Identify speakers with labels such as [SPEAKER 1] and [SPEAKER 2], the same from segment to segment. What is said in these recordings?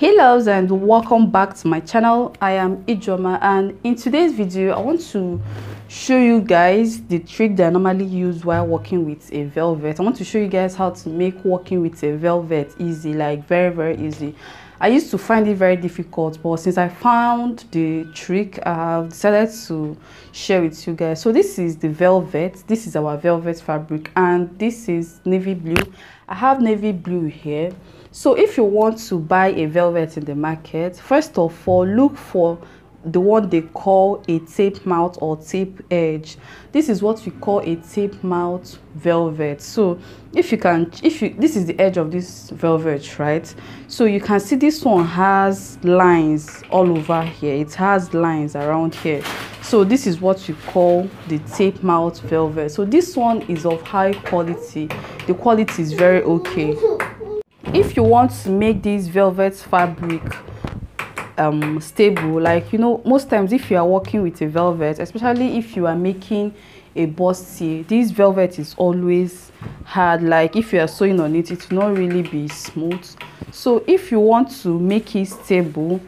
[SPEAKER 1] hey loves and welcome back to my channel. I am Ijeoma and in today's video i want to show you guys the trick that i normally use while working with a velvet. I want to show you guys how to make working with a velvet easy like very very easy. I used to find it very difficult but since i found the trick i have decided to share it with you guys. So this is the velvet. This is our velvet fabric and this is navy blue. I have navy blue here so if you want to buy a velvet in the market first of all look for the one they call a tape mouth or tape edge. This is what we call a tape mouth velvet. So if you can if you this is the edge of this velvet right? So you can see this one has lines all over here. It has lines around here. So this is what we call the tape mouth velvet. So this one is of high quality. The quality is very okay if you want to make this velvet fabric um stable like you know most times if you are working with a velvet especially if you are making a bustier this velvet is always hard. Like if you are sewing on it it will not really be smooth. So if you want to make it stable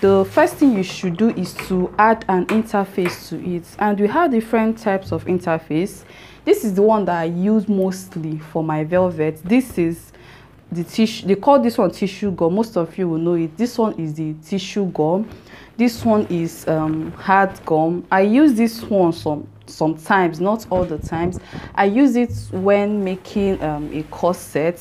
[SPEAKER 1] the first thing you should do is to add an interface to it. And we have different types of interface. This is the one that i use mostly for my velvet. This is the tissue they call this one tissue gum. Most of you will know it. This one is the tissue gum. This one is um, hard gum. I use this one some sometimes not all the times. I use it when making um, a corset.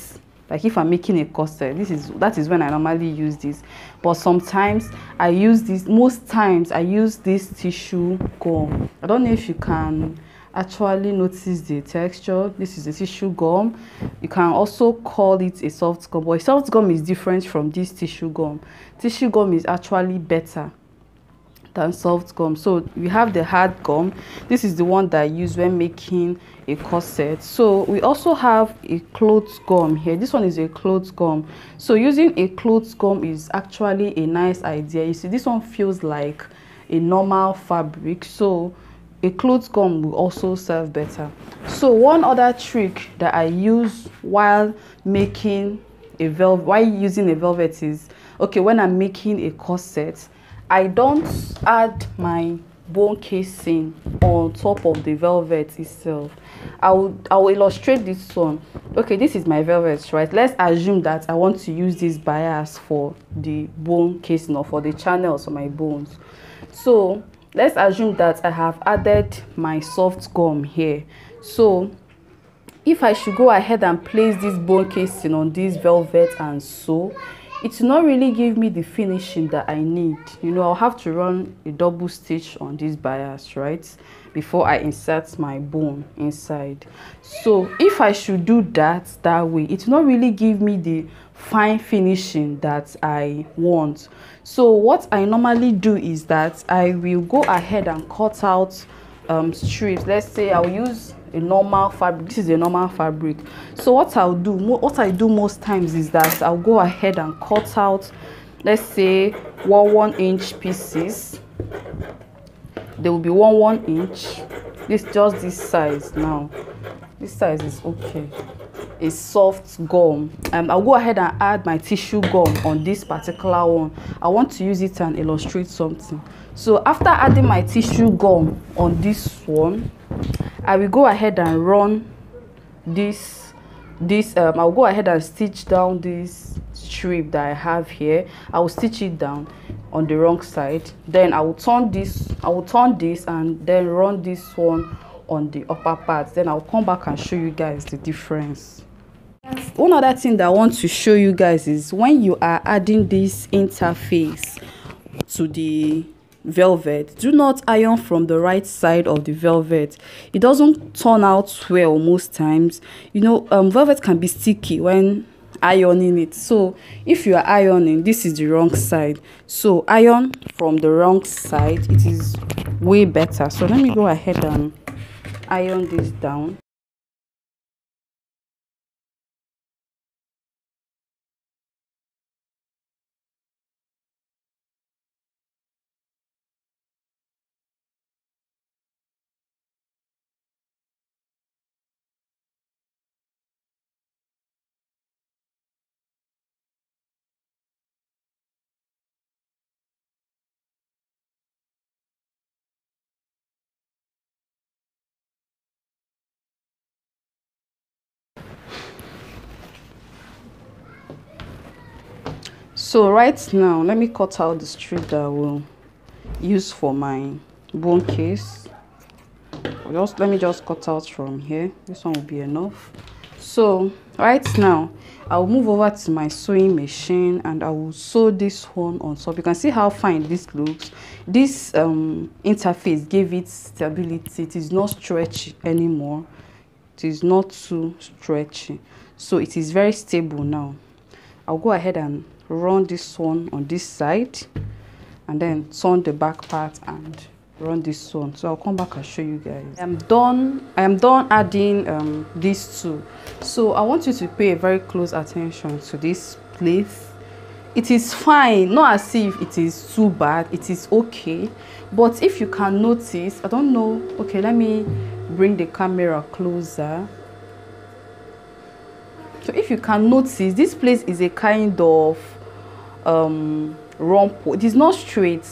[SPEAKER 1] Like if i'm making a corset this is that is when i normally use this. But sometimes i use this most times i use this tissue gum. I don't know if you can actually notice the texture. This is a tissue gum. You can also call it a soft gum but soft gum is different from this tissue gum. Tissue gum is actually better than soft gum. So we have the hard gum. This is the one that i use when making a corset. So we also have a cloth gum here. This one is a cloth gum. So using a cloth gum is actually a nice idea. You see this one feels like a normal fabric. So a cloth gum will also serve better. So one other trick that i use while making a velvet while using a velvet is okay when i'm making a corset i don't add my bone casing on top of the velvet itself. I will i will illustrate this one. Okay this is my velvet right? Let's assume that i want to use this bias for the bone casing or for the channels of my bones. So let's assume that i have added my soft gum here. So if i should go ahead and place this bone casing on this velvet and sew it not really give me the finishing that i need. You know i'll have to run a double stitch on this bias right? Before i insert my bone inside. So if i should do that that way it not really give me the fine finishing that i want. So what i normally do is that i will go ahead and cut out um, strips let's say i'll use a normal fabric. This is a normal fabric. So what i'll do what i do most times is that i'll go ahead and cut out let's say one one inch pieces. There will be one one inch. This just this size now. This size is okay a soft gum. Um i'll go ahead and add my tissue gum on this particular one. I want to use it and illustrate something. So after adding my tissue gum on this one i will go ahead and run this this um i'll go ahead and stitch down this strip that i have here. I will stitch it down on the wrong side. Then i will turn this i will turn this and then run this one on the upper part. Then i'll come back and show you guys the difference one other thing that i want to show you guys is when you are adding this interface to the velvet do not iron from the right side of the velvet. It doesn't turn out well most times. You know um, velvet can be sticky when ironing it. So if you are ironing this is the wrong side. So iron from the wrong side it is way better. So let me go ahead and iron this down so right now let me cut out the strip that i will use for my bone case. Just let me just cut out from here. This one will be enough. So right now i'll move over to my sewing machine and i will sew this one on top. You can see how fine this looks. This um interface gave it stability. It is not stretchy anymore. It is not too stretchy. So it is very stable now. I'll go ahead and run this one on this side and then turn the back part and run this one. So i'll come back and show you guys. I'm done. I am done adding um these two. So i want you to pay very close attention to this place. It is fine not as if it is too bad. It is okay. But if you can notice i don't know. Okay let me bring the camera closer. So if you can notice this place is a kind of um it is not straight.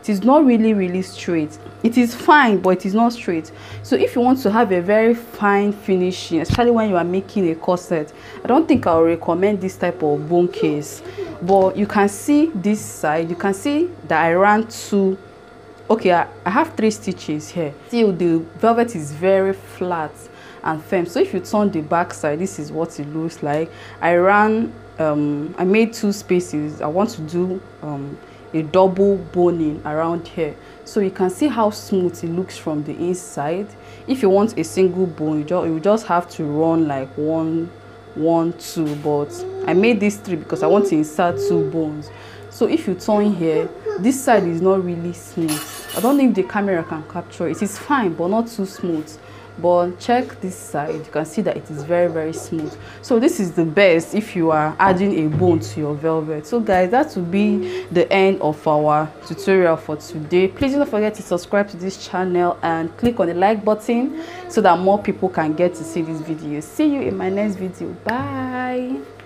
[SPEAKER 1] It is not really really straight. It is fine but it is not straight. So if you want to have a very fine finishing especially when you are making a corset i don't think i will recommend this type of bone case. But you can see this side you can see that i ran two okay I, I have three stitches here. Still the velvet is very flat and firm. So if you turn the back side this is what it looks like. I ran um i made two spaces. I want to do um a double boning around here. So you can see how smooth it looks from the inside. If you want a single bone you just, you just have to run like one one two but i made these three because i want to insert two bones. So if you turn here this side is not really smooth. I don't know if the camera can capture it. it is fine but not too smooth but check this side. You can see that it is very very smooth. So this is the best if you are adding a bone to your velvet. So guys that will be the end of our tutorial for today. Please don't forget to subscribe to this channel and click on the like button so that more people can get to see this video. See you in my next video. Bye